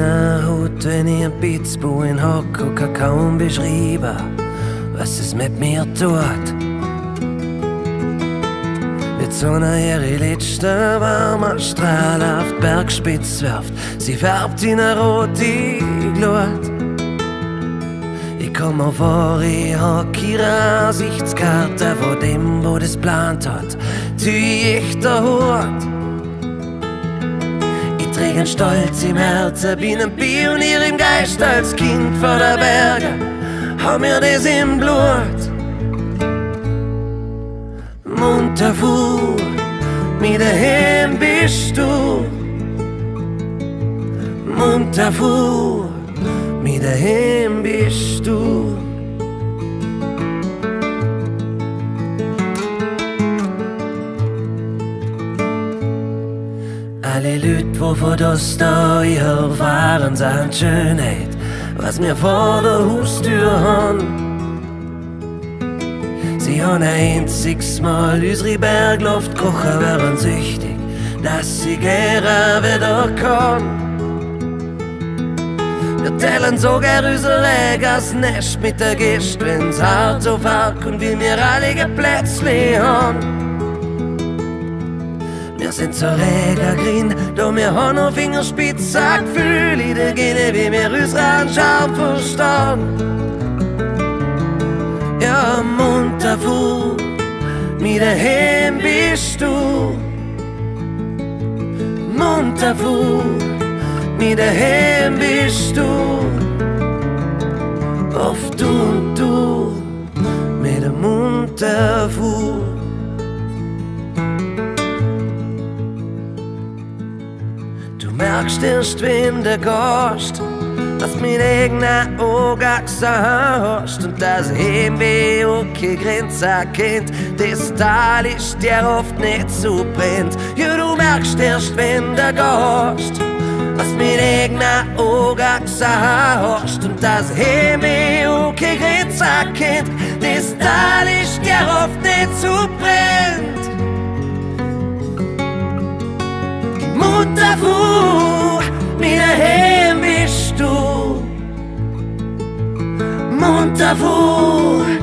meiner Hut, wenn ich ein Pitzbu in Hock und kann kaum beschreiben, was es mit mir tut. Mit so einer ihre letzte warmer Strahl auf die Bergspitze werft, sie färbt in eine rote Glut. Ich komm hab keine Ansichtskarte von dem, wo das plant hat, die ich der Hut. Ich träg Stolz im Herzen, bin ein Pionier im Geist als Kind vor der Berge, hab mir das im Blut. Munter fuhr, mit daheim bist du. Munter fuhr, mit daheim bist du. Wo vor das da ihr waren, sahen Schönheit, was wir vor der Haustür haben. Sie haben ein einziges Mal unsere Bergluft kochen, waren süchtig, dass sie gerne wieder kann. Wir teilen sogar unser eigenes Nest mit der Gist, wenn's hart auf hart und wie wir alle Plätzchen haben. Wir sind so rega grün, da wir haben auf Fingerspitze Gefühl in der Gene, wie wir unseren Charme verstehen. Ja, munter fuhr, mit daheim bist du. Munter fuhr, mit daheim bist Merkst erst, wenn du gehst, dass mein eigener Auge hast und das Heimweh auch keine Grenze kennt. Das Tal ist dir oft nicht so brennt. Ja, du merkst erst, wenn du gehst, dass mein eigener Auge hast und das Heimweh auch keine Grenze kennt. Das Tal ist dir oft nicht so brennt. Mutter fuhr, Munter